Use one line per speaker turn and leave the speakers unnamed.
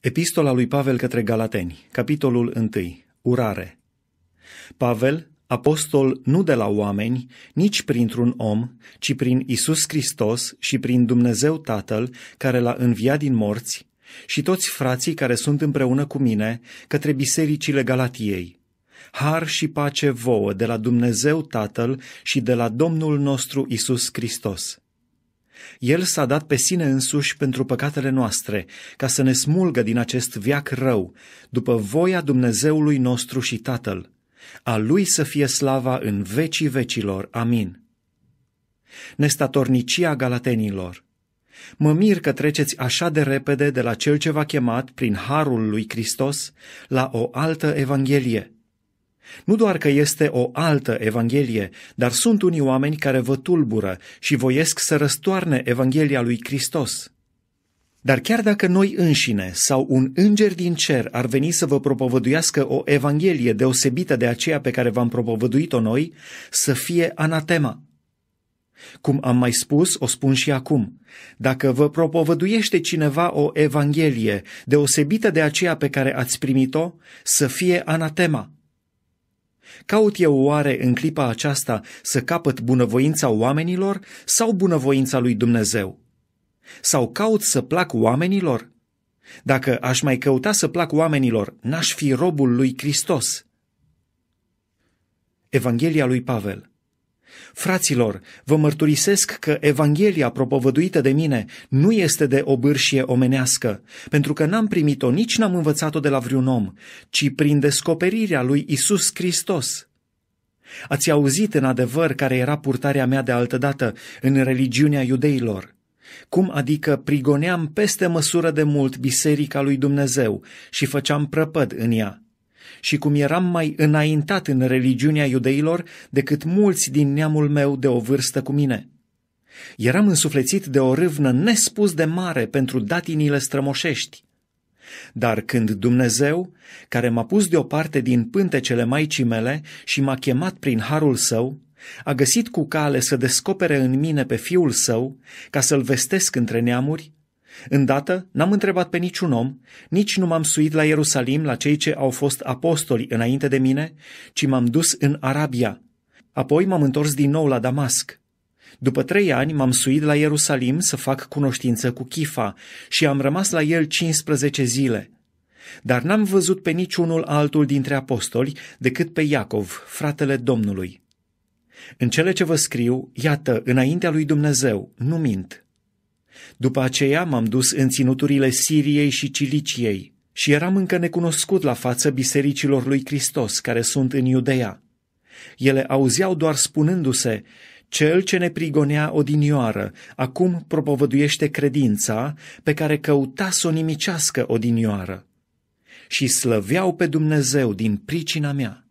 Epistola lui Pavel către Galateni, capitolul 1. Urare. Pavel, apostol nu de la oameni, nici printr-un om, ci prin Isus Hristos și prin Dumnezeu Tatăl, care l-a înviat din morți, și toți frații care sunt împreună cu mine, către bisericile Galatiei. Har și pace vouă de la Dumnezeu Tatăl și de la Domnul nostru Isus Hristos. El s-a dat pe sine însuși pentru păcatele noastre, ca să ne smulgă din acest viac rău, după voia Dumnezeului nostru și Tatăl. A Lui să fie slava în vecii vecilor. Amin. Nestatornicia galatenilor Mă mir că treceți așa de repede de la cel ce v-a chemat prin harul lui Hristos la o altă evanghelie – nu doar că este o altă Evanghelie, dar sunt unii oameni care vă tulbură și voiesc să răstoarne Evanghelia lui Hristos. Dar chiar dacă noi înșine sau un înger din cer ar veni să vă propovăduiască o Evanghelie deosebită de aceea pe care v-am propovăduit-o noi, să fie anatema. Cum am mai spus, o spun și acum. Dacă vă propovăduiește cineva o Evanghelie deosebită de aceea pe care ați primit-o, să fie anatema. Caut eu oare în clipa aceasta să capăt bunăvoința oamenilor sau bunăvoința lui Dumnezeu? Sau caut să plac oamenilor? Dacă aș mai căuta să plac oamenilor, n-aș fi robul lui Hristos. Evanghelia lui Pavel Fraților, vă mărturisesc că Evanghelia propovăduită de mine nu este de obârșie omenească, pentru că n-am primit-o, nici n-am învățat-o de la vreun om, ci prin descoperirea lui Isus Hristos. Ați auzit în adevăr care era purtarea mea de altădată în religiunea iudeilor. Cum adică prigoneam peste măsură de mult biserica lui Dumnezeu și făceam prăpăd în ea și cum eram mai înaintat în religiunea iudeilor decât mulți din neamul meu de o vârstă cu mine. Eram însuflețit de o râvnă nespus de mare pentru datinile strămoșești. Dar când Dumnezeu, care m-a pus deoparte din pântecele maicii mele și m-a chemat prin harul său, a găsit cu cale să descopere în mine pe fiul său, ca să-l vestesc între neamuri, Îndată n-am întrebat pe niciun om, nici nu m-am suit la Ierusalim la cei ce au fost apostoli înainte de mine, ci m-am dus în Arabia. Apoi m-am întors din nou la Damasc. După trei ani m-am suit la Ierusalim să fac cunoștință cu Chifa și am rămas la el 15 zile. Dar n-am văzut pe niciunul altul dintre apostoli decât pe Iacov, fratele Domnului. În cele ce vă scriu, iată, înaintea lui Dumnezeu, nu mint. După aceea m-am dus în ținuturile Siriei și Ciliciei și eram încă necunoscut la față bisericilor lui Hristos care sunt în Iudeea. Ele auzeau doar spunându-se, cel ce ne prigonea odinioară, acum propovăduiește credința pe care căuta să o nimicească odinioară. Și slăveau pe Dumnezeu din pricina mea.